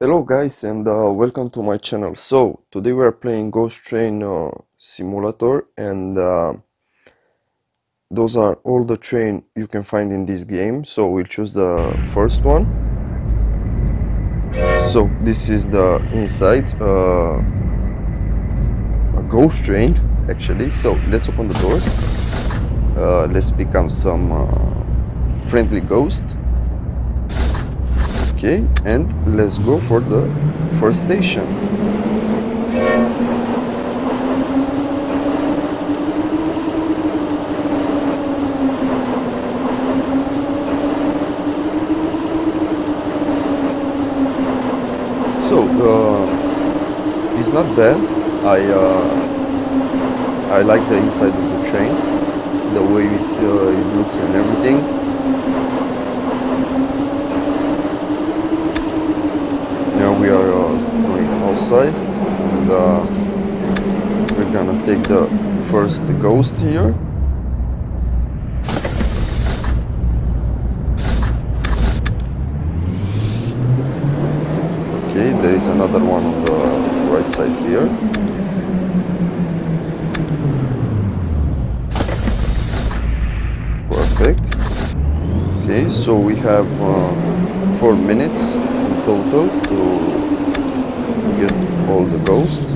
Hello guys and uh, welcome to my channel. So today we are playing Ghost Train uh, Simulator and uh, those are all the train you can find in this game. So we'll choose the first one. So this is the inside uh, a ghost train actually. So let's open the doors. Uh, let's become some uh, friendly ghost okay and let's go for the first station. So uh, it's not bad. I uh, I like the inside of the train the way it, uh, it looks and everything now we are uh, and uh, we're gonna take the first ghost here. Okay there is another one on the right side here. Perfect. Okay so we have uh, four minutes in total to get all the ghosts.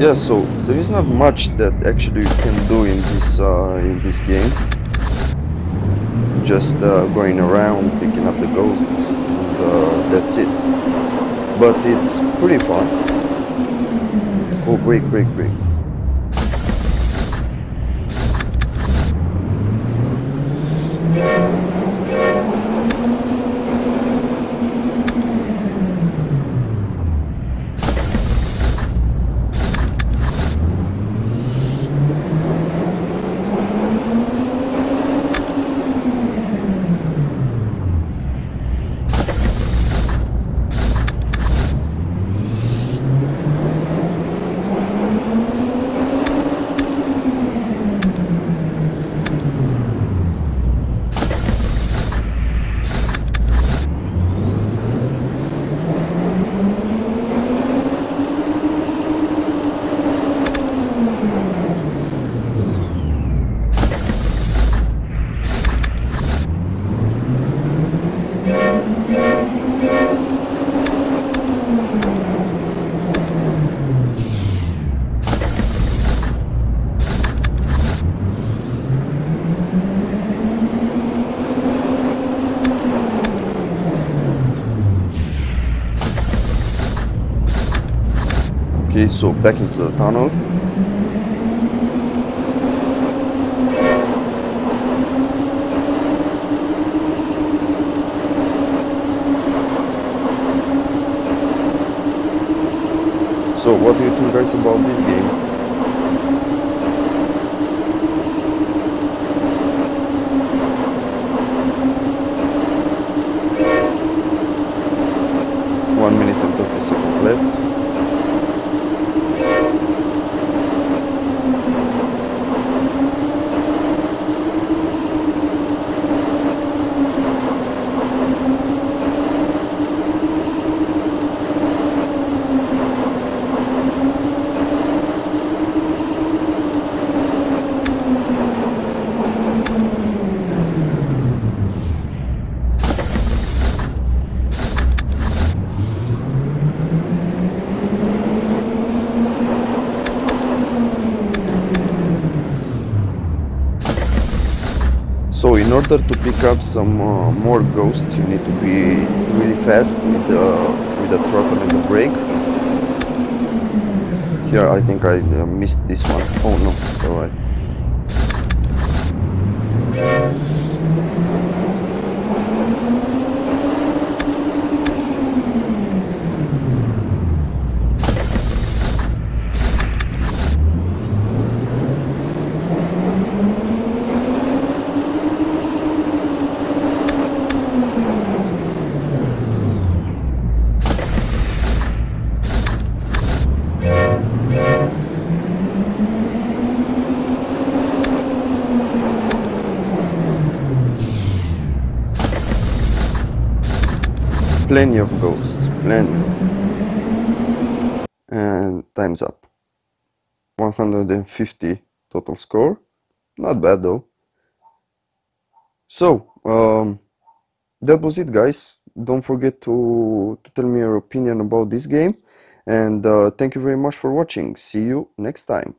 Yeah, so there is not much that actually you can do in this uh, in this game. Just uh, going around picking up the ghosts, and, uh, that's it. But it's pretty fun. Oh, brake, brake, brake. Okay, so back into the tunnel. So what do you think guys about this game? So in order to pick up some uh, more ghosts, you need to be really fast with the with the throttle and the brake. Here, I think I uh, missed this one. Oh no, it's plenty of ghosts plenty. And time's up. 150 total score. Not bad though. So um, that was it guys. Don't forget to, to tell me your opinion about this game. And uh, thank you very much for watching. See you next time